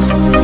Oh,